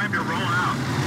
time to roll out.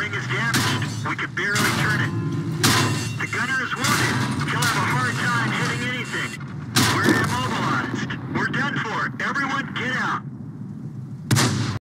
Ring is damaged. We can barely turn it.